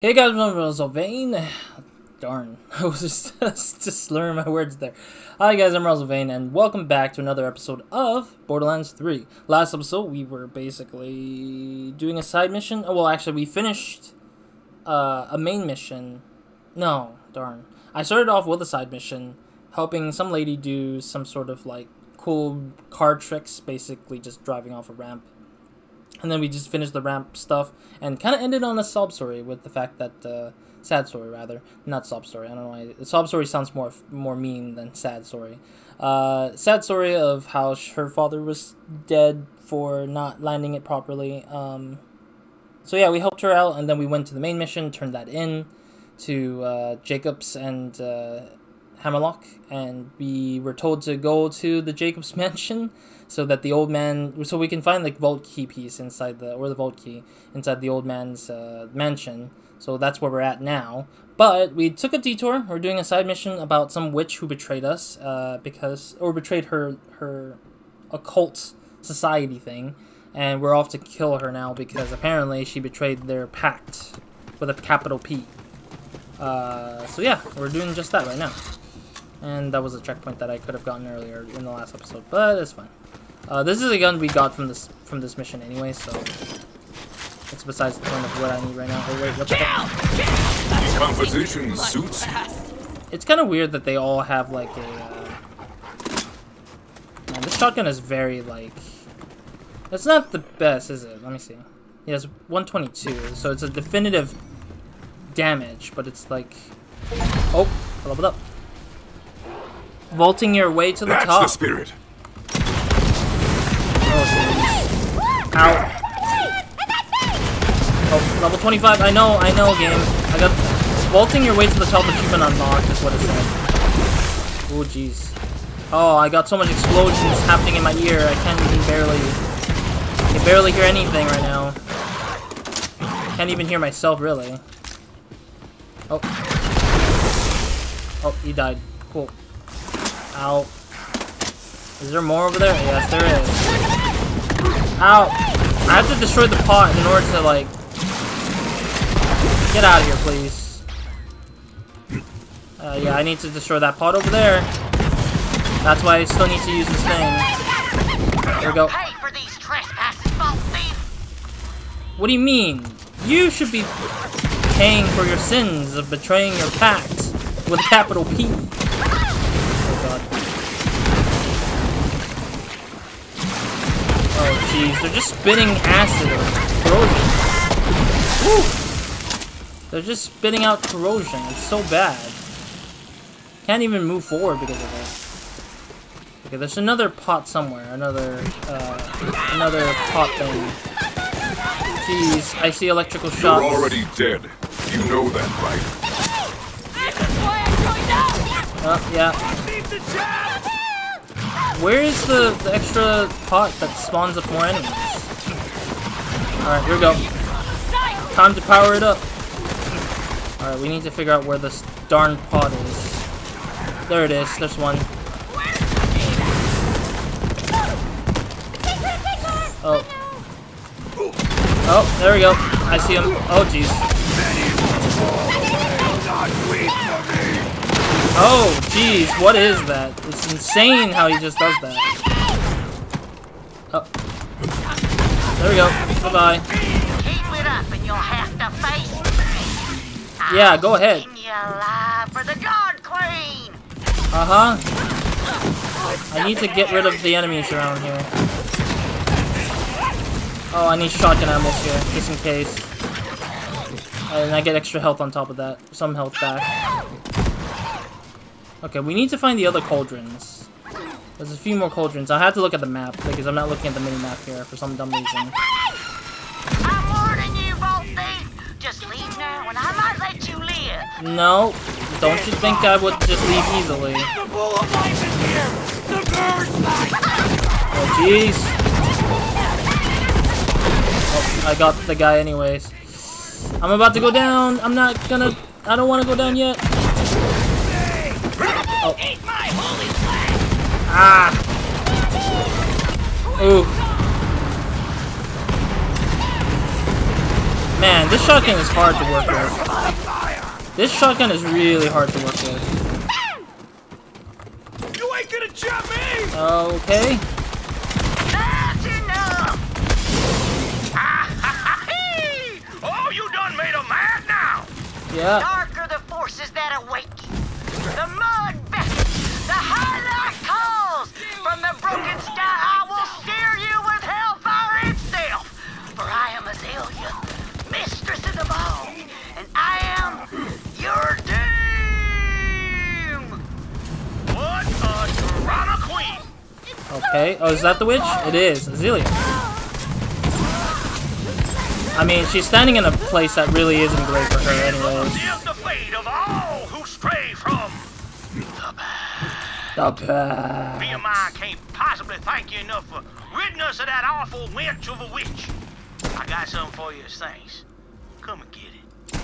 Hey guys, I'm RozaldVane. Darn, I was just, just slurring my words there. Hi guys, I'm RozaldVane, and welcome back to another episode of Borderlands 3. Last episode, we were basically doing a side mission. Oh, well, actually, we finished uh, a main mission. No, darn. I started off with a side mission, helping some lady do some sort of like cool car tricks, basically just driving off a ramp and then we just finished the ramp stuff and kind of ended on a sob story with the fact that uh, sad story rather. Not sob story i don't know why. Sob story sounds more more mean than sad story. Uh, sad story of how her father was dead for not landing it properly um, so yeah we helped her out and then we went to the main mission turned that in to uh, Jakobs and uh, hammerlock and we were told to go to the Jakobs mansion so that the old man so we can find like vault key piece inside the or the vault key inside the old man's uh, mansion. So that's where we're at now. But we took a detour. We're doing a side mission about some witch who betrayed us uh, because or betrayed her her occult society thing. And we're off to kill her now because apparently she betrayed their pact with a capital P. Uh, so yeah we're doing just that right now. And that was a checkpoint that I could have gotten earlier in the last episode, but it's fine. Uh, this is a gun we got from this from this mission anyway, so it's besides the point of what I need right now. Oh wait, what the Composition suits. It's kind of weird that they all have like a. Uh... Man, this shotgun is very like. It's not the best, is it? Let me see. He has 122, so it's a definitive damage, but it's like. Oh, I leveled up. Vaulting your way to the That's top. the spirit. Ow. Oh, level 25. I know, I know, game. I got vaulting your way to the top achievement unlocked is what it said. Oh, jeez. Oh, I got so much explosions happening in my ear. I can't even barely, I can barely hear anything right now. Can't even hear myself, really. Oh. Oh, he died. Cool. Ow. Is there more over there? Yes, there is. Ow! I have to destroy the pot in order to, like... Get out of here, please. Uh, yeah, I need to destroy that pot over there. That's why I still need to use this thing. There we go. What do you mean? You should be paying for your sins of betraying your pact with a capital P. Jeez, they're just spitting acid or corrosion. Woo! They're just spitting out corrosion. It's so bad. Can't even move forward because of it. Okay, there's another pot somewhere. Another, uh, another pot thing. Jeez, I see electrical shots. You're already dead. You know that, right? Oh, yeah. Where is the, the extra pot that spawns up more enemies? Alright, here we go. Time to power it up. Alright, we need to figure out where this darn pot is. There it is. There's one. Oh. Oh, there we go. I see him. Oh, jeez. Oh, jeez, what is that? It's insane how he just does that. Oh. There we go. Bye-bye. Yeah, go ahead. Uh-huh. I need to get rid of the enemies around here. Oh, I need shotgun ammo here, just in case. And I get extra health on top of that. Some health back. Okay, we need to find the other cauldrons. There's a few more cauldrons. I have to look at the map because I'm not looking at the mini map here for some dumb reason. I'm warning you, Bolt Just leave now, and I might let you live. No, don't you think I would just leave easily? Oh, jeez. Oh, I got the guy anyways. I'm about to go down. I'm not gonna. I don't want to go down yet. Oh. Ah. Ooh. Man, this shotgun is hard to work with. This shotgun is really hard to work with. You ain't gonna jump me! Okay. Oh, you done made a mad now! Yeah. Dark are the forces that await Okay. Oh, is that the witch? It is. Azealia. I mean, she's standing in a place that really isn't great for her anyways. The fate of all who stray from The path. me and mine can't possibly thank you enough for ridding us of that awful wench of a witch. I got something for you thanks. Come and get it.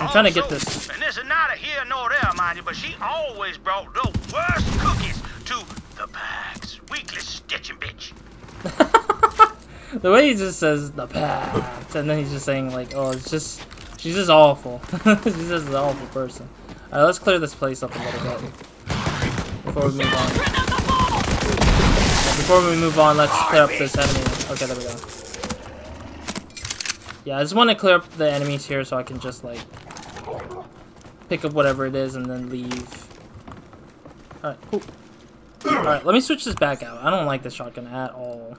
I'm trying to get this. And this is not a here nor there, mind you, but she always brought the worst cookies to the bags. Weekly stitching bitch. The way he just says the path, and then he's just saying like, oh, it's just, she's just awful. she's just an awful person. All right, let's clear this place up a little bit before we move on. Before we move on, let's clear up this enemy. Okay, there we go. Yeah, I just want to clear up the enemies here so I can just like pick up whatever it is and then leave. All right, cool. All right, let me switch this back out. I don't like this shotgun at all.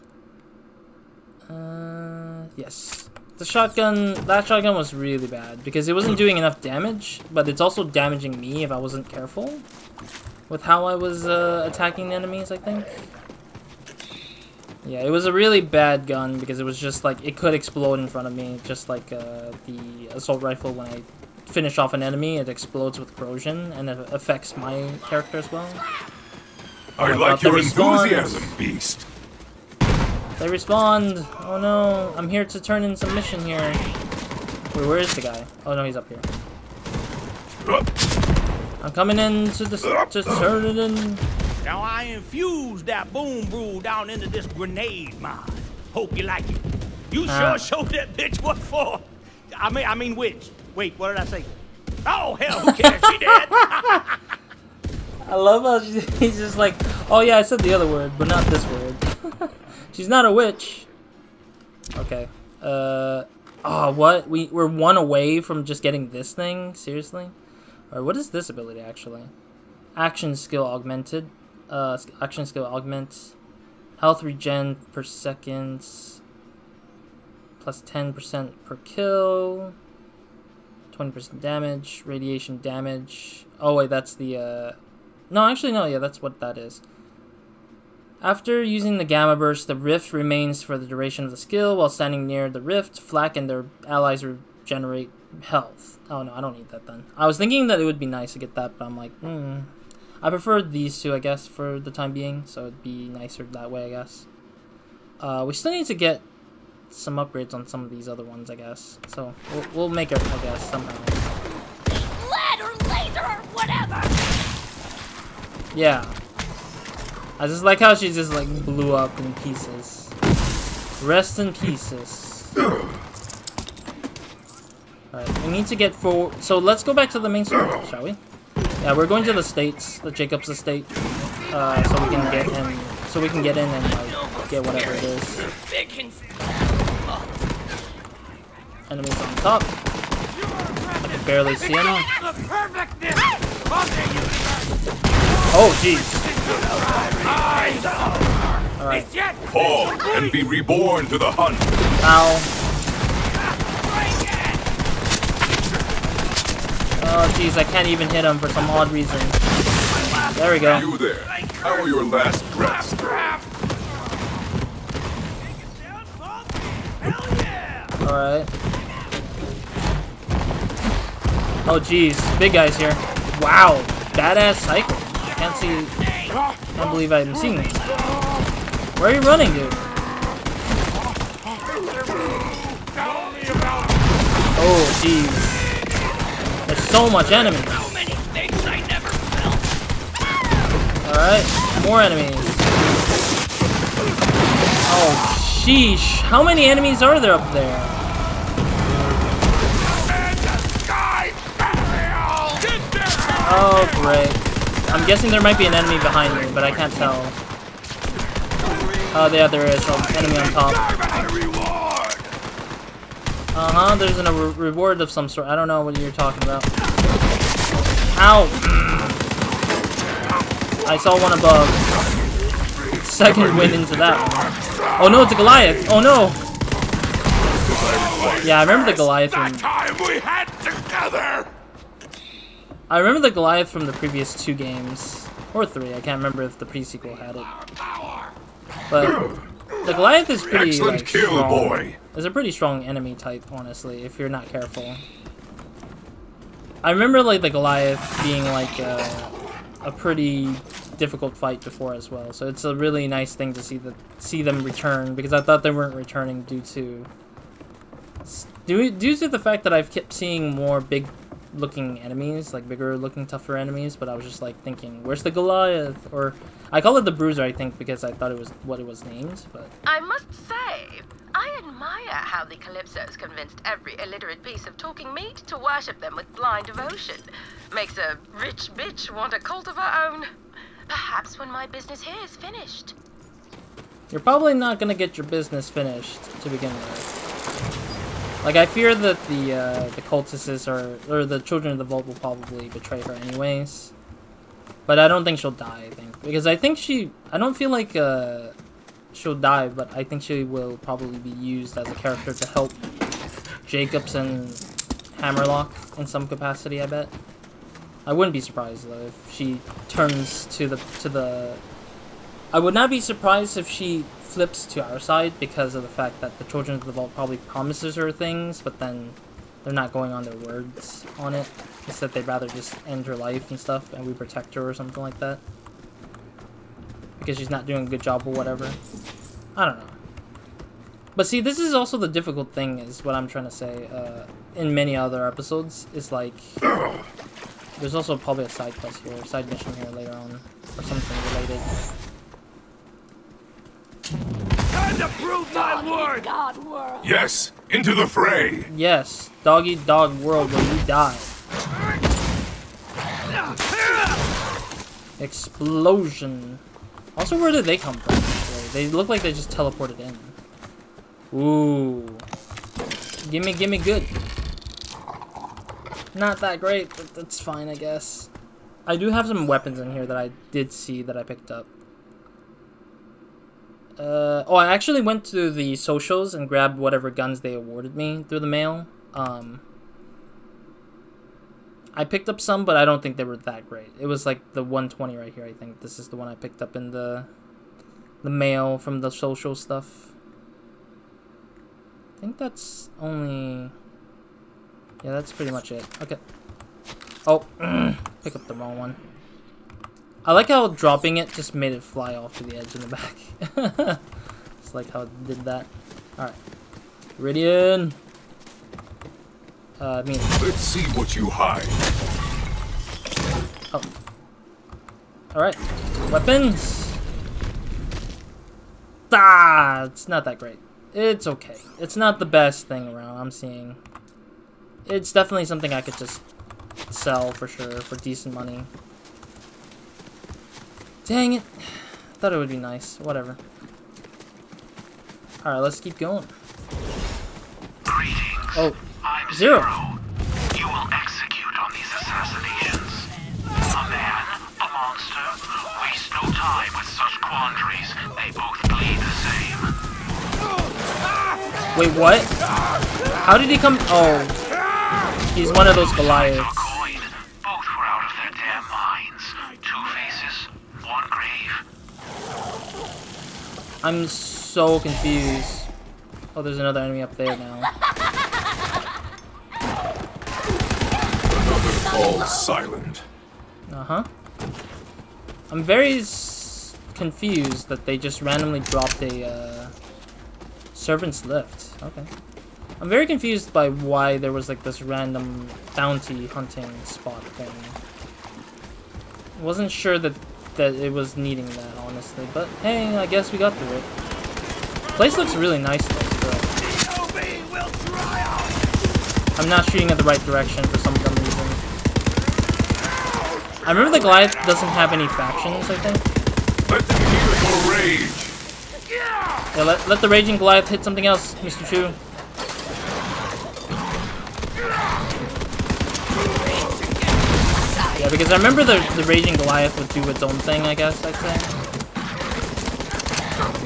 Uh, yes. The shotgun, that shotgun was really bad because it wasn't doing enough damage, but it's also damaging me if I wasn't careful with how I was uh, attacking the enemies, I think. Yeah, it was a really bad gun because it was just like, it could explode in front of me, just like uh, the assault rifle when I finish off an enemy, it explodes with corrosion and it affects my character as well. I my like your enthusiasm, beast. They respond! Oh no, I'm here to turn in some mission here. Wait, where is the guy? Oh no, he's up here. I'm coming in to the to turn it in. Now I infused that boom brew down into this grenade mine. Hope you like it. You Ah. sure showed that bitch what for. I mean, I mean which? Wait, what did I say? Oh hell, who cares? she dead. I love how she, he's just like, oh yeah, I said the other word, but not this word. She's not a witch. Okay. Uh. Oh, what? We we're one away from just getting this thing. Seriously. Or what is this ability actually? Action skill augmented. Uh, action skill augment. Health regen per second. Plus ten percent per kill. Twenty percent damage. Radiation damage. Oh wait, that's the. Uh... No, actually no. Yeah, that's what that is. After using the Gamma Burst, the Rift remains for the duration of the skill. While standing near the Rift, FL4K and their allies regenerate health. Oh no, I don't need that then. I was thinking that it would be nice to get that, but I'm like, hmm. I prefer these two, I guess, for the time being, so it'd be nicer that way, I guess. Uh, we still need to get some upgrades on some of these other ones, I guess. So we'll, we'll make it, I guess, somehow. Lead or laser or whatever. Yeah. I just like how she just like blew up in pieces. Rest in pieces. Alright, we need to get forward. So let's go back to the main story, shall we? Yeah, we're going to the states, the Jakobs estate, uh, so we can get in, so we can get in and like get whatever it is. Enemies on top. I can barely see them. Oh, jeez. Alright. Fall and be reborn to the hunt. Ow. Oh, jeez, I can't even hit him for some odd reason. There we go. You there. How are your last breaths? Alright. Oh, jeez. Big guy's here. Wow. Badass cycle can't see. I don't believe I'm seeing it. Where are you running, dude? Oh, jeez. There's so much enemies. Alright, more enemies. Oh, sheesh. How many enemies are there up there? Oh, great. I'm guessing there might be an enemy behind me, but I can't tell. Oh, yeah, there is. An enemy on top. Uh-huh, there's a re reward of some sort. I don't know what you're talking about. Ow! I saw one above. Second win into that one. Oh no, it's a Goliath! Oh no! Yeah, I remember the Goliath from... time we had together! I remember the Goliath from the previous two games. Or three, I can't remember if the pre-sequel had it. But the Goliath is pretty Excellent like, kill, strong. boy. It's a pretty strong enemy type, honestly, if you're not careful. I remember like the Goliath being like a, a pretty difficult fight before as well. So it's a really nice thing to see the see them return because I thought they weren't returning due to due, due to the fact that I've kept seeing more big looking enemies, like bigger looking tougher enemies, but I was just like thinking, where's the Goliath? Or I call it the Bruiser, I think, because I thought it was what it was named, but I must say, I admire how the Calypsos convinced every illiterate piece of talking meat to worship them with blind devotion. Makes a rich bitch want a cult of her own. Perhaps when my business here is finished. You're probably not gonna get your business finished to begin with. Like I fear that the uh, the cultists are or the children of the vault will probably betray her anyways. But I don't think she'll die. I think because I think she. I don't feel like uh, she'll die, but I think she will probably be used as a character to help Jakobs and Hammerlock in some capacity. I bet. I wouldn't be surprised though if she turns to the to the I would not be surprised if she flips to our side because of the fact that the Children of the Vault probably promises her things, but then they're not going on their words on it. Instead, they'd rather just end her life and stuff, and we protect her or something like that. Because she's not doing a good job or whatever. I don't know. But see, this is also the difficult thing, is what I'm trying to say. Uh, in many other episodes, is like... There's also probably a side quest here, side mission here later on, or something related. To prove my word! God world. Yes, into the fray! Yes, doggy dog world where you die. Explosion. Also, where did they come from? They look like they just teleported in. Ooh. Gimme, gimme good. Not that great, but that's fine, I guess. I do have some weapons in here that I did see that I picked up. Uh, oh, I actually went to the socials and grabbed whatever guns they awarded me through the mail. Um, I picked up some, but I don't think they were that great. It was like the 120 right here, I think. This is the one I picked up in the the mail from the social stuff. I think that's only... Yeah, that's pretty much it. Okay. Oh, pick up the wrong one. I like how dropping it just made it fly off to the edge in the back. Just like how it did that. Alright. Iridian! Uh, I mean, Let's see what you hide. oh. Alright. Weapons! Ah! It's not that great. It's okay. It's not the best thing around I'm seeing. It's definitely something I could just sell for sure for decent money. Dang it. Thought it would be nice. Whatever. Alright, let's keep going. Oh, I'm Zero. You will execute on these assassinations. A man, a monster. Waste no time with such quandaries. They both bleed the same. wait, what? How did he come? Oh, he's one of those Goliaths. I'm so confused. Oh, there's another enemy up there now. Another all silent. Uh huh. I'm very s- confused that they just randomly dropped a uh, servant's lift. Okay. I'm very confused by why there was like this random bounty hunting spot thing. Wasn't sure that that it was needing that honestly, but hey, I guess we got through it. Place looks really nice though. Still. COV will triumph! I'm not shooting at the right direction for some dumb reason. I remember the Goliath doesn't have any factions, I think. Let them hear your rage. Yeah, let, let the Raging Goliath hit something else, Mr. Chu. Yeah, because I remember the, the Raging Goliath would do its own thing, I guess, I'd say.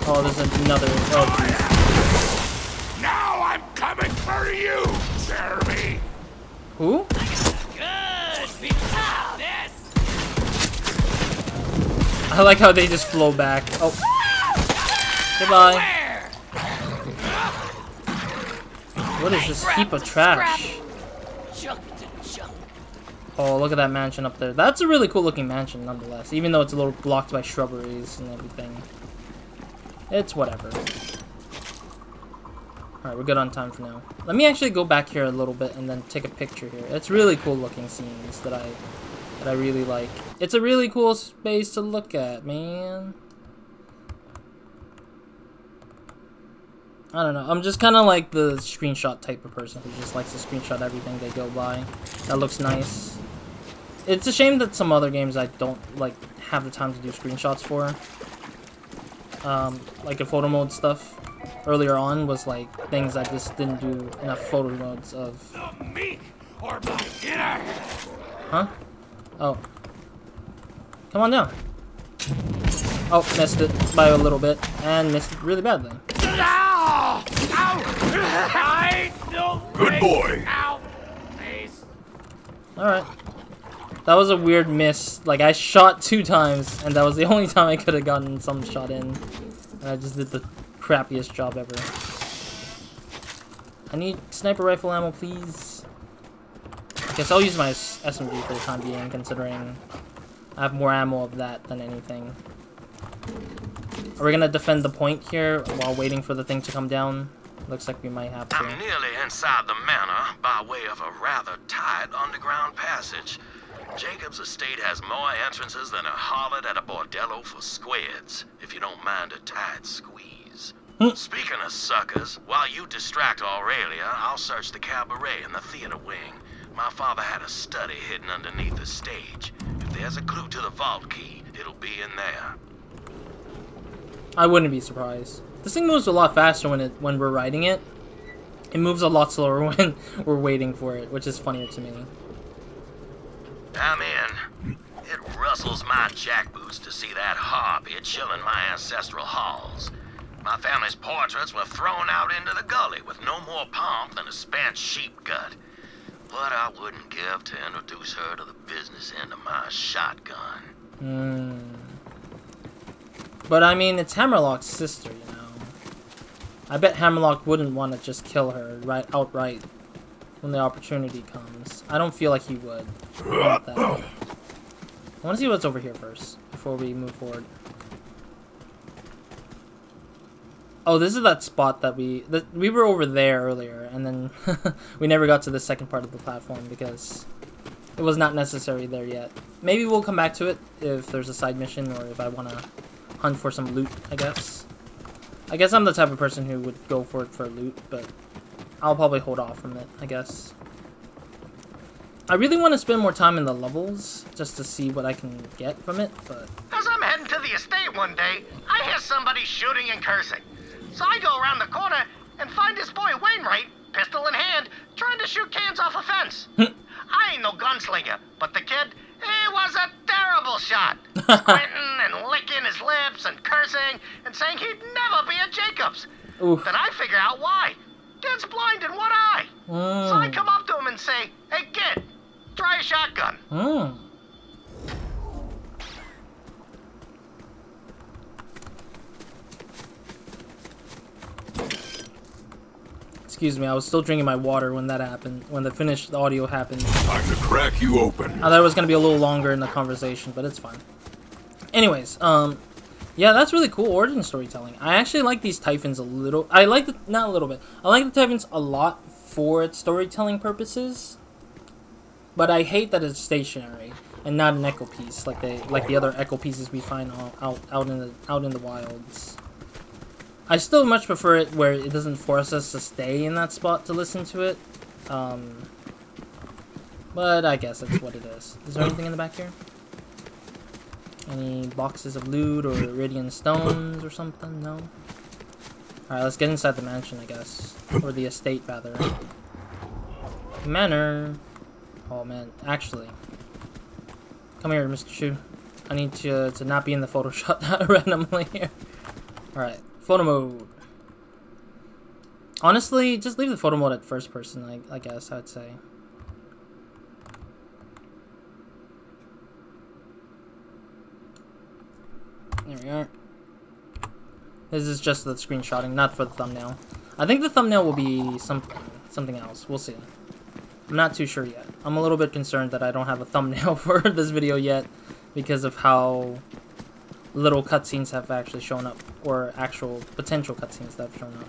Oh, there's another... Oh, jeez. Now I'm coming for you, Jeremy. Who? I like how they just flow back. Oh. Goodbye. What is this heap of trash? Oh, look at that mansion up there. That's a really cool looking mansion nonetheless, even though it's a little blocked by shrubberies and everything. It's whatever. Alright, we're good on time for now. Let me actually go back here a little bit and then take a picture here. It's really cool looking scenes that I that I really like. It's a really cool space to look at, man. I don't know. I'm just kind of like the screenshot type of person who just likes to screenshot everything they go by. That looks nice. It's a shame that some other games I don't like have the time to do screenshots for. Um, like the photo mode stuff earlier on was like things I just didn't do enough photo modes of. The meat or my dinner. Huh? Oh. Come on down. Oh, missed it by a little bit, and missed it really badly. Ow! Ow! I don't Good boy. Alright. That was a weird miss. Like, I shot two times, and that was the only time I could have gotten some shot in. And I just did the crappiest job ever. I need sniper rifle ammo, please. I guess I'll use my SMG for the time being, considering I have more ammo of that than anything. Are we gonna defend the point here while waiting for the thing to come down? Looks like we might have to. I'm nearly inside the manor by way of a rather tight underground passage. Jakobs estate has more entrances than a harlot at a bordello for squids, if you don't mind a tight squeeze. Speaking of suckers, while you distract Aurelia, I'll search the cabaret and the theater wing. My father had a study hidden underneath the stage. If there's a clue to the vault key, it'll be in there. I wouldn't be surprised. This thing moves a lot faster when it when we're riding it. It moves a lot slower when we're waiting for it, which is funnier to me. I'm in. It rustles my jackboots to see that harpy chilling my ancestral halls. My family's portraits were thrown out into the gully with no more pomp than a spent sheep gut. What I wouldn't give to introduce her to the business end of my shotgun. Hmm. But I mean, it's Hammerlock's sister, you know. I bet Hammerlock wouldn't want to just kill her right outright when the opportunity comes. I don't feel like he would. that. I want to see what's over here first before we move forward. Oh, this is that spot that we that we were over there earlier, and then we never got to the second part of the platform because it was not necessary there yet. Maybe we'll come back to it if there's a side mission or if I want to hunt for some loot, I guess. I guess I'm the type of person who would go for it for loot, but I'll probably hold off from it, I guess. I really want to spend more time in the levels just to see what I can get from it, but As I'm heading to the estate one day, I hear somebody shooting and cursing. So I go around the corner and find this boy Wainwright, pistol in hand, trying to shoot cans off a fence. I ain't no gunslinger, but the kid, he was a terrible shot. Squinting and licking his lips and cursing and saying he'd never be a Jakobs. oof. Then I figure out why. Kid's blind in one eye. So I Mm. come up to him and say, hey kid, try a shotgun. Mm. Excuse me, I was still drinking my water when that happened, when the finished audio happened. Time to crack you open. I thought it was gonna be a little longer in the conversation, but it's fine. Anyways, um, yeah, that's really cool origin storytelling. I actually like these Typhons a little. I like the not a little bit. I like the Typhons a lot for its storytelling purposes, but I hate that it's stationary and not an echo piece like they like the other echo pieces we find out out, out in the out in the wilds. I still much prefer it where it doesn't force us to stay in that spot to listen to it. Um, but I guess that's what it is. Is there anything in the back here? Any boxes of loot or iridian stones or something? No? Alright, let's get inside the mansion, I guess. Or the estate, rather. Manor. Oh, man. Actually. Come here, Mr. Shu. I need to, to not be in the Photoshop randomly here. Alright. Photo mode. Honestly, just leave the photo mode at first person, I, I guess, I'd say. There we are. This is just the screenshotting, not for the thumbnail. I think the thumbnail will be something, something else. We'll see. I'm not too sure yet. I'm a little bit concerned that I don't have a thumbnail for this video yet because of how little cutscenes have actually shown up, or actual potential cutscenes that have shown up.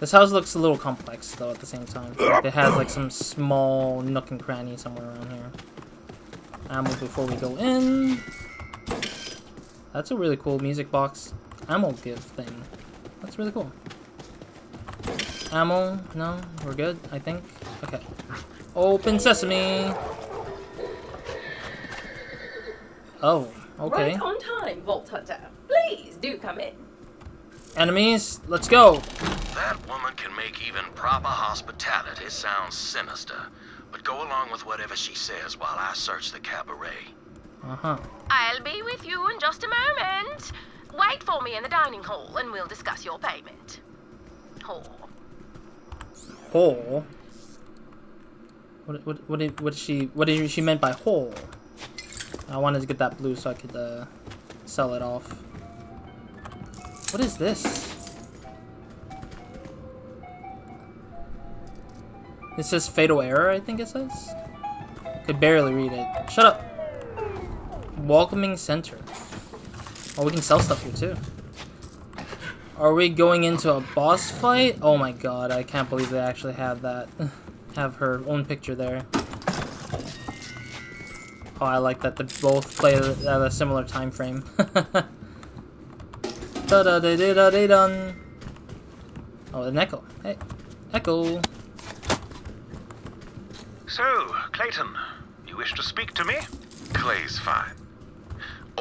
This house looks a little complex, though, at the same time. It has, like, some small nook and cranny somewhere around here. Ammo before we go in. That's a really cool music box ammo give thing. That's really cool. Ammo? No? We're good, I think? Okay. Open sesame! Oh, okay. Right on time, Vault Hunter. Please do come in. Enemies, let's go! That woman can make even proper hospitality sound sinister. But go along with whatever she says while I search the cabaret. Uh-huh. I'll be with you in just a moment. Wait for me in the dining hall and we'll discuss your payment. Whore. Hole? What, what, what, did, what did she, what did she meant by hole? I wanted to get that blue so I could, uh, sell it off. What is this? It says fatal error, I think it says. Could barely read it. Shut up. Welcoming center. Oh, we can sell stuff here too. Are we going into a boss fight? Oh my god, I can't believe they actually have that. have her own picture there. Oh, I like that they both play at a similar time frame. da da da da da da dun. Oh, an echo. Hey, echo. So, Clayton, you wish to speak to me? Clay's fine.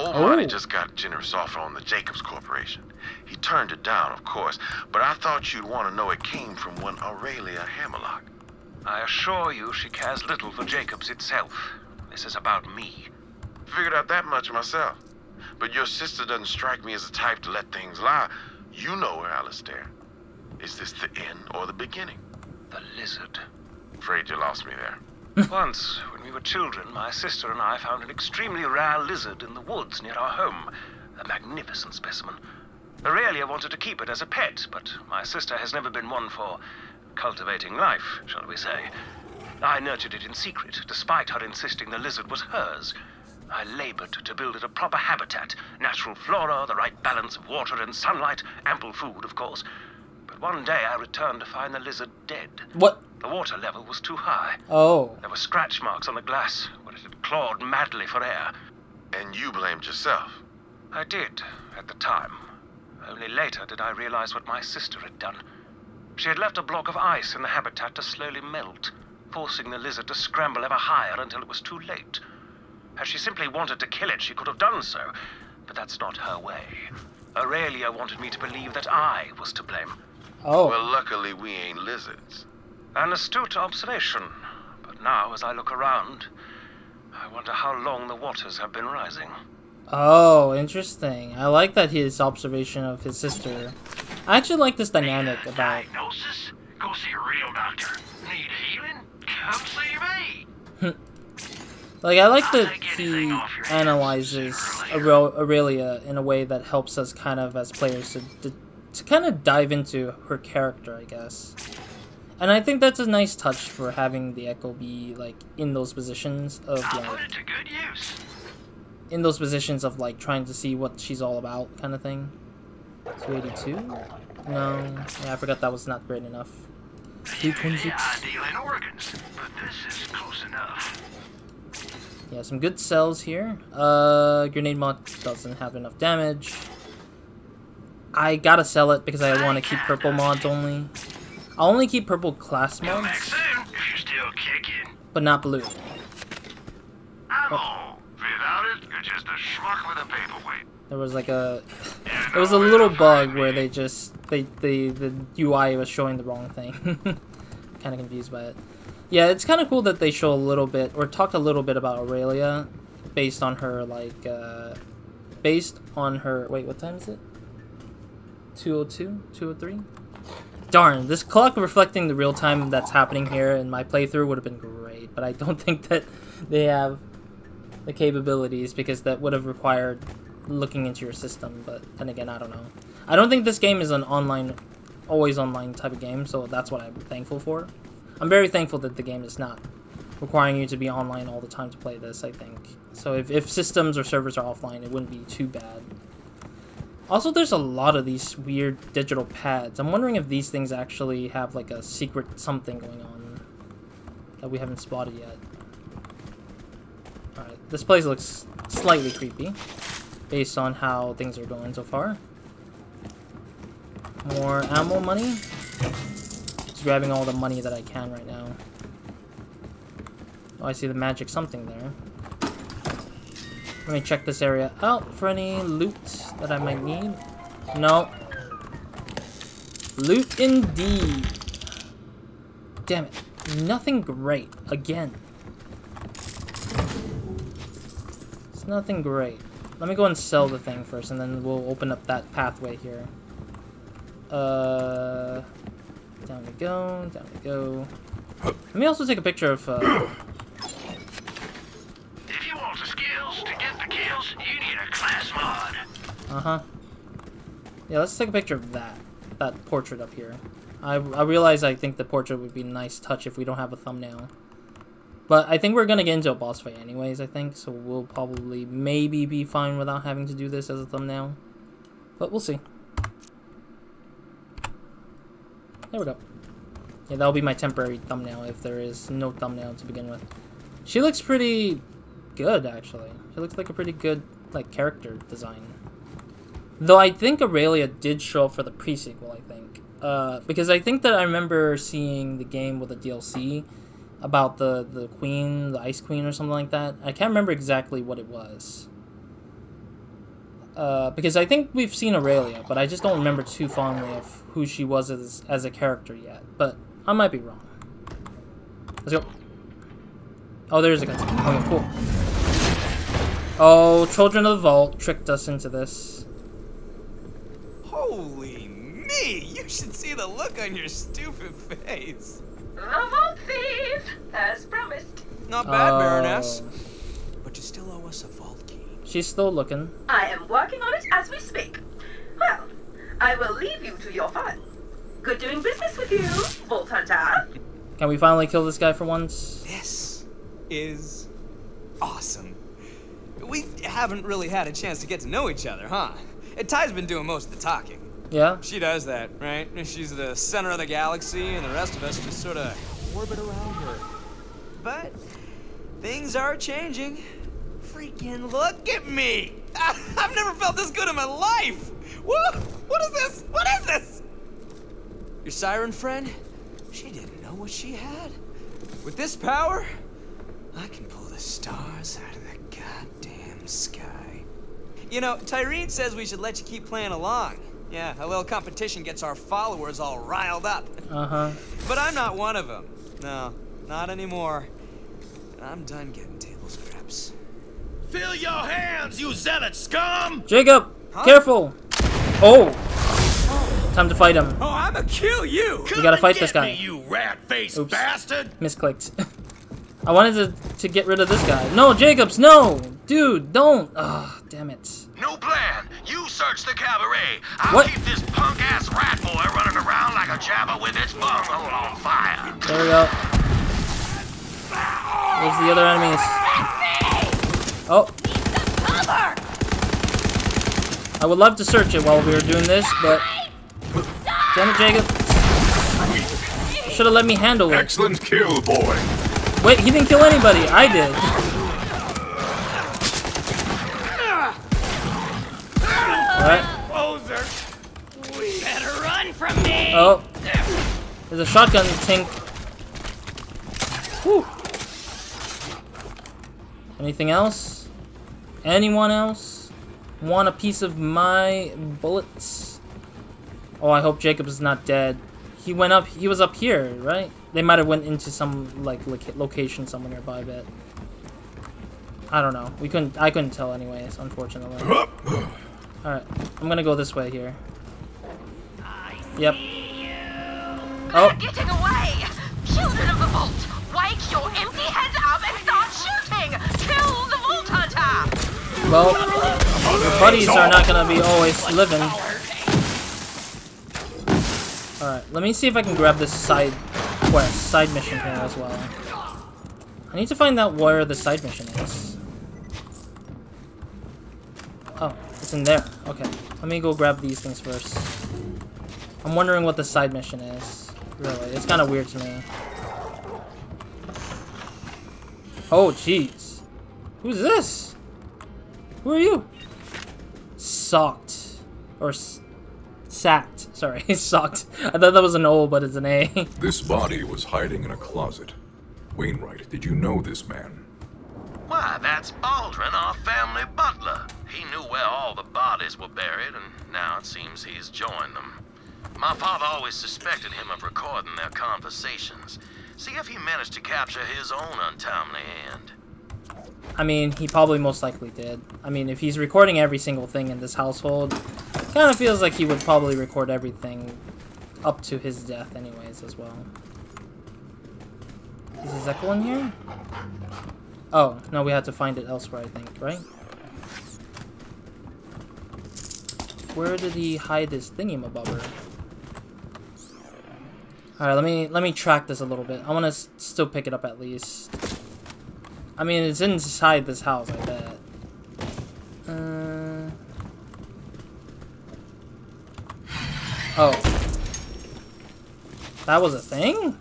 Old Oh. Ronnie just got a generous offer on the Jakobs Corporation. He turned it down, of course, but I thought you'd want to know it came from one Aurelia Hammerlock. I assure you she cares little for Jakobs itself. This is about me. Figured out that much myself. But your sister doesn't strike me as the type to let things lie. You know her, Alistair. Is this the end or the beginning? The lizard. Afraid you lost me there. Once, when we were children, my sister and I found an extremely rare lizard in the woods near our home. A magnificent specimen. Aurelia wanted to keep it as a pet, but my sister has never been one for cultivating life, shall we say. I nurtured it in secret, despite her insisting the lizard was hers. I labored to build it a proper habitat, natural flora, the right balance of water and sunlight, ample food, of course. But one day I returned to find the lizard dead. What? The water level was too high. Oh. There were scratch marks on the glass where it had clawed madly for air. And you blamed yourself. I did, at the time. Only later did I realize what my sister had done. She had left a block of ice in the habitat to slowly melt, forcing the lizard to scramble ever higher until it was too late. Had she simply wanted to kill it, she could have done so, but that's not her way. Aurelia wanted me to believe that I was to blame. Oh. Well, luckily we ain't lizards. An astute observation. But now, as I look around, I wonder how long the waters have been rising. Oh, interesting. I like that his observation of his sister. I actually like this dynamic about. Diagnosis? Go see a real doctor. Need healing? Come see me. Like, I like that he anything off your hands analyzes Aurel- Aurelia in a way that helps us kind of, as players, to, to, to kind of dive into her character, I guess. And I think that's a nice touch for having the Echo be, like, in those positions of, like, put it to good use. in those positions of, like, trying to see what she's all about, kind of thing. 282? No. Yeah, I forgot that was not great enough. Usually 226. In organs, but this is close enough. Yeah, some good cells here. Uh, grenade mod doesn't have enough damage. I gotta sell it because I want to keep purple mods only. I'll only keep purple class Come mods, soon still kicking. but not blue. Without it, you're just a schmuck There was like a, there was a little bug where they just they they the UI was showing the wrong thing. kind of confused by it. Yeah, it's kind of cool that they show a little bit or talk a little bit about Aurelia, based on her like, uh, based on her. Wait, what time is it? 202, 203. Darn, this clock reflecting the real time that's happening here in my playthrough would have been great, but I don't think that they have the capabilities because that would have required looking into your system, but then again, I don't know. I don't think this game is an online, always online type of game, so that's what I'm thankful for. I'm very thankful that the game is not requiring you to be online all the time to play this, I think. So if, if systems or servers are offline, it wouldn't be too bad. Also, there's a lot of these weird digital pads. I'm wondering if these things actually have like a secret something going on that we haven't spotted yet. Alright, this place looks slightly creepy based on how things are going so far. More ammo money. Just grabbing all the money that I can right now. Oh, I see the magic something there. Let me check this area out for any loot that I might need. No. Loot indeed. Damn it. Nothing great. Again. It's nothing great. Let me go and sell the thing first, and then we'll open up that pathway here. Uh, down we go, down we go. Let me also take a picture of, uh, uh-huh. Yeah, let's take a picture of that, that portrait up here. I, I realize I think the portrait would be a nice touch if we don't have a thumbnail. But I think we're gonna get into a boss fight anyways, I think, so we'll probably maybe be fine without having to do this as a thumbnail. But we'll see. There we go. Yeah, that'll be my temporary thumbnail if there is no thumbnail to begin with. She looks pretty good, actually. She looks like a pretty good, like, character design. Though I think Aurelia did show up for the pre-sequel, I think. Uh, because I think that I remember seeing the game with a DLC about the, the queen, the ice queen or something like that. I can't remember exactly what it was. Uh, because I think we've seen Aurelia, but I just don't remember too fondly of who she was as, as a character yet. But I might be wrong. Let's go. Oh, there's a cutscene. Okay, cool. Oh, Children of the Vault tricked us into this. Holy me! You should see the look on your stupid face. The vault thief, as promised. Not bad, Oh. Baroness. But you still owe us a vault key. She's still looking. I am working on it as we speak. Well, I will leave you to your fun. Good doing business with you, Vault Hunter. Can we finally kill this guy for once? This is awesome. We haven't really had a chance to get to know each other, huh? And Ty's been doing most of the talking. Yeah? She does that, right? She's the center of the galaxy, and the rest of us just sort of orbit around her. But things are changing. Freaking look at me! I've never felt this good in my life! Whoa! What is this? What is this? Your siren friend? She didn't know what she had. With this power, I can pull the stars out of the goddamn sky. You know, Tyreen says we should let you keep playing along. Yeah, a little competition gets our followers all riled up. Uh-huh. But I'm not one of them. No, not anymore. I'm done getting table scraps. Fill your hands, you zealot scum! Jacob! Careful! Oh! Time to fight him. Oh, I'ma kill you! We gotta fight this guy. me, you rat-faced Oops. bastard! Misclicked. I wanted to, to get rid of this guy. No, Jakobs, no! Dude, don't! Ah, damn it. No plan. You search the cabaret. I'll What? keep this punk-ass rat boy running around like a jabber with its bunghole on fire. There we go. There's the other enemies. Oh. I would love to search it while we were doing this, but... Damn it, Jacob. Should have let me handle it. Excellent kill, boy. Wait, he didn't kill anybody. I did. Alright. Poser! We better run from me! Oh. There's a shotgun tank. Whew. Anything else? Anyone else? Want a piece of my bullets? Oh, I hope Jacob is not dead. He went up. He was up here, right? They might have went into some like loca- location somewhere nearby. I bet. I don't know. We couldn't. I couldn't tell, anyways. Unfortunately. All right. I'm gonna go this way here. Yep. Oh. Getting away! Children of the Vault, wake your empty heads up and start shooting! Kill the Vault Hunter! Well, your buddies are not gonna be always living. Alright, let me see if I can grab this side quest, side mission here as well. I need to find out where the side mission is. Oh, it's in there. Okay, let me go grab these things first. I'm wondering what the side mission is. Really, it's kind of weird to me. Oh, jeez. Who's this? Who are you? Socked. Or s sacked. Sorry, socked. I thought that was an O, but it's an A. This body was hiding in a closet. Wainwright, did you know this man? Why, that's Baldwin, our family butler. He knew where all the bodies were buried, and now it seems he's joined them. My father always suspected him of recording their conversations. See if he managed to capture his own untimely end. I mean, he probably most likely did. I mean, if he's recording every single thing in this household, kind of feels like he would probably record everything up to his death anyways as well. Is Ezekiel in here? Oh, no, we had to find it elsewhere, I think, right? Where did he hide his thingy-mabobber? Alright, let me let me track this a little bit. I want to still pick it up at least. I mean, it's inside this house, I bet. Uh... Oh. That was a thing?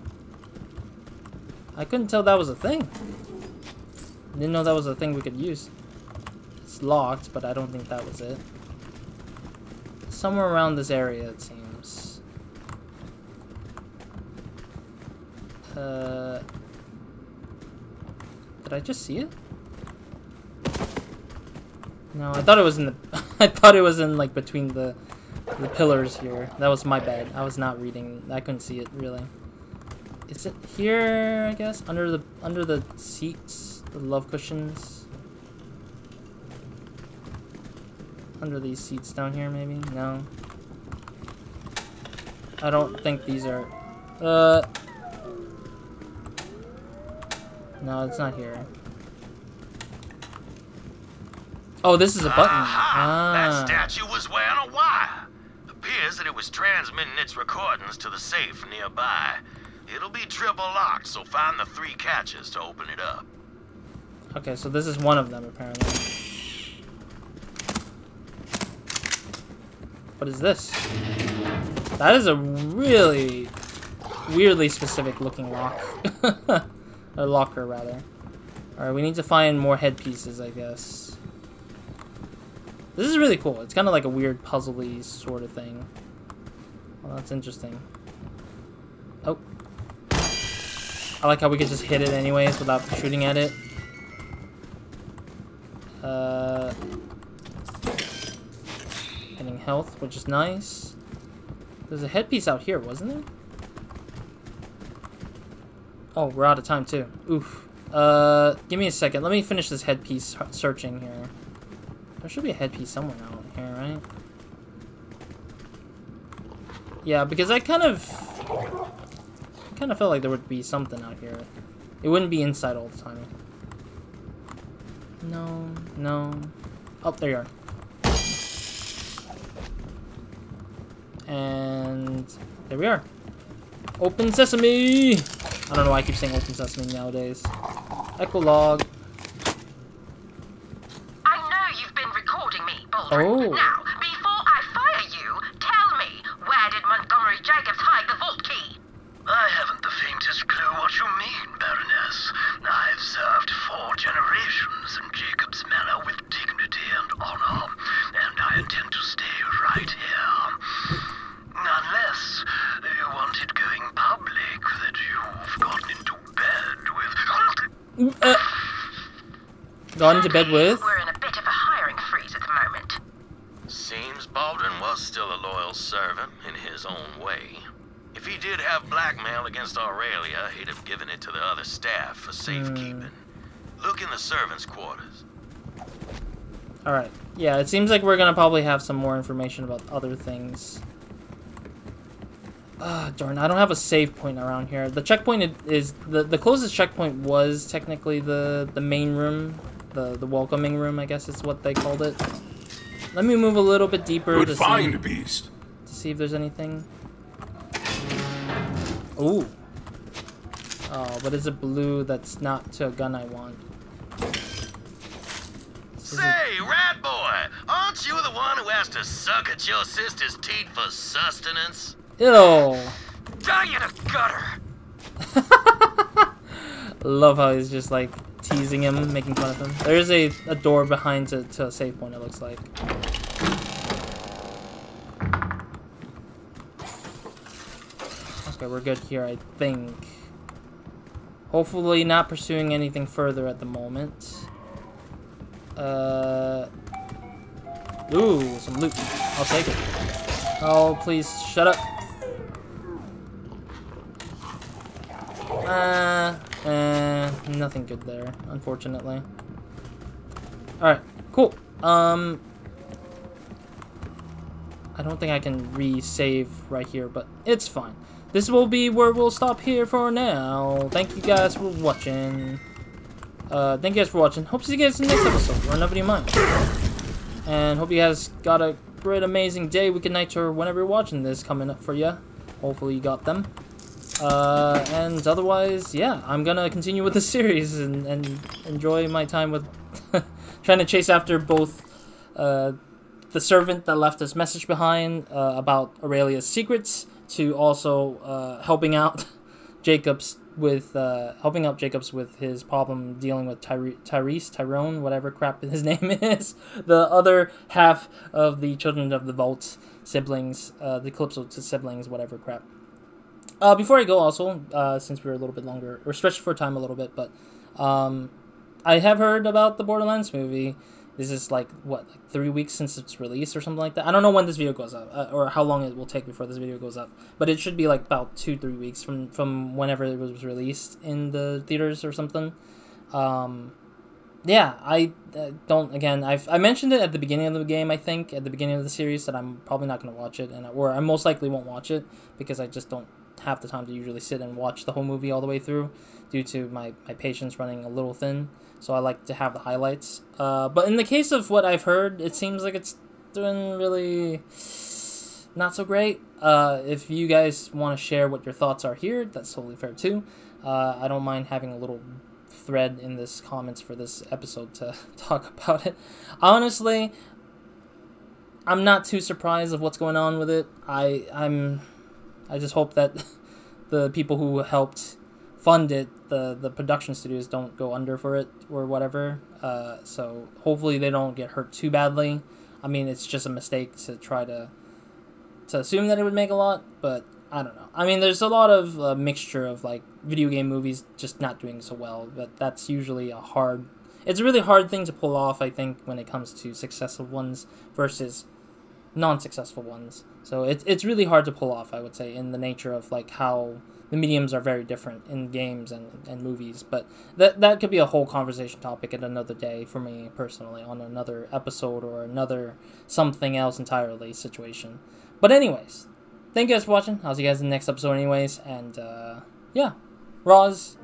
I couldn't tell that was a thing. Didn't know that was a thing we could use. It's locked, but I don't think that was it. Somewhere around this area, it seems. Uh... Did I just see it? No, I thought it was in the... I thought it was in, like, between the, the pillars here. That was my bad. I was not reading. I couldn't see it, really. Is it here, I guess? Under the under the seats? The love cushions? Under these seats down here, maybe? No. I don't think these are... Uh... No, it's not here. Oh, this is a button. Ah. That statue was wearing a wire. Appears that it was transmitting its recordings to the safe nearby. It'll be triple locked, so find the three catches to open it up. Okay, so this is one of them, apparently. What is this? That is a really weirdly specific looking lock. a locker, rather. Alright, we need to find more headpieces, I guess. This is really cool. It's kind of like a weird puzzly sort of thing. Well, that's interesting. Oh. I like how we could just hit it anyways without shooting at it. Uh, getting health, which is nice. There's a headpiece out here, wasn't there? Oh, we're out of time too. Oof. Uh, give me a second. Let me finish this headpiece searching here. There should be a headpiece somewhere out here, right? Yeah, because I kind of... I kind of felt like there would be something out here. It wouldn't be inside all the time. No, no. Oh, there you are. And there we are. Open sesame! I don't know why I keep saying open sesame nowadays. Echolog. I know you've been recording me. Oh. Now, before I fire you, tell me, where did Montgomery Jakobs hide the vault key? I haven't the faintest clue what you mean, Baroness. I've served four generations in Jakobs Manor with dignity and honor, and I intend to stay right here. Unless you want it going public that you've gotten into bed with... Uh, gone to bed with? We're in a bit of a hiring freeze at the moment. Seems Baldwin was still a loyal servant in his own way. If he did have blackmail against Aurelia, he'd have given it to the other staff for safekeeping. Look in the servants' quarters. Alright. Yeah, it seems like we're gonna probably have some more information about other things. Ah, darn, I don't have a save point around here. The checkpoint is the the closest checkpoint was technically the the main room, the the welcoming room, I guess is what they called it. Let me move a little bit deeper Good to find, see Beast. to see if there's anything. Ooh. Oh, but is it blue that's not to a gun I want? This is a- Say, rat boy, aren't you the one who has to suck at your sister's teeth for sustenance? Ew. Die in a gutter! Love how he's just like teasing him, making fun of him. There's a, a door behind to, to a save point, it looks like. Okay, we're good here, I think. Hopefully not pursuing anything further at the moment. Uh... Ooh, some loot. I'll take it. Oh, please, shut up. Uh, uh, nothing good there, unfortunately. Alright, cool. Um, I don't think I can re-save right here, but it's fine. This will be where we'll stop here for now. Thank you guys for watching. Uh, thank you guys for watching. Hope to see you guys in the next episode, or nobody mind. And hope you guys got a great, amazing day, weekend, night, or whenever you're watching this coming up for you. Hopefully you got them. Uh, and otherwise, yeah, I'm gonna continue with the series and, and enjoy my time with trying to chase after both uh, the servant that left his message behind uh, about Aurelia's secrets to also uh, helping out Jakobs with uh, helping out Jakobs with his problem dealing with Tyre- Tyrese, Tyrone, whatever crap his name is, the other half of the Children of the Vault siblings, uh, the Calypso siblings, whatever crap. Uh, before I go, also, uh, since we're a little bit longer, or stretched for time a little bit, but um, I have heard about the Borderlands movie. This is like what, like three weeks since its release or something like that. I don't know when this video goes up, uh, or how long it will take before this video goes up, but it should be like about two, three weeks from from whenever it was released in the theaters or something. Um, yeah, I uh, don't. Again, I've I mentioned it at the beginning of the game. I think at the beginning of the series that I'm probably not going to watch it, and or I most likely won't watch it because I just don't have the time to usually sit and watch the whole movie all the way through due to my, my patience running a little thin. So I like to have the highlights. Uh, but in the case of what I've heard, it seems like it's doing really not so great. Uh, if you guys want to share what your thoughts are here, that's totally fair too. Uh, I don't mind having a little thread in this comments for this episode to talk about it. Honestly, I'm not too surprised of what's going on with it. I I'm I just hope that the people who helped fund it, the the production studios, don't go under for it or whatever. Uh, so hopefully they don't get hurt too badly. I mean, it's just a mistake to try to to assume that it would make a lot, but I don't know. I mean, there's a lot of uh, mixture of like video game movies just not doing so well, but that's usually a hard. It's a really hard thing to pull off, I think, when it comes to successful ones versus non-successful ones. So it's it's really hard to pull off, I would say, in the nature of like how the mediums are very different in games and, and movies. But that that could be a whole conversation topic at another day for me personally, on another episode or another something else entirely situation. But anyways, thank you guys for watching. I'll see you guys in the next episode anyways, and uh, yeah. Roz